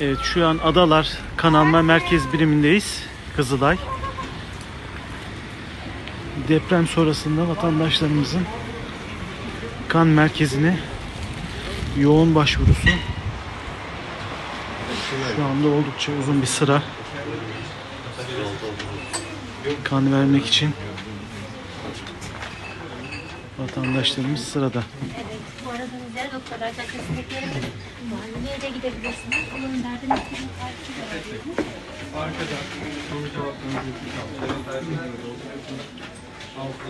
Evet şu an Adalar Kanalma Merkez Birimindeyiz. Kızılay. Deprem sonrasında vatandaşlarımızın kan merkezine yoğun başvurusu. Şu anda oldukça uzun bir sıra. Kan vermek için vatandaşlarımız sırada. Evet, bu arada özel doktorlar çakısındakileri de gidebilirsiniz. Onun derdini tarifi verebilirsiniz. Arkada soru cevaplarınızı yapacağız. Altı